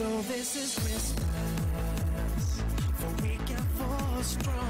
So this is Christmas, for we can fall strong.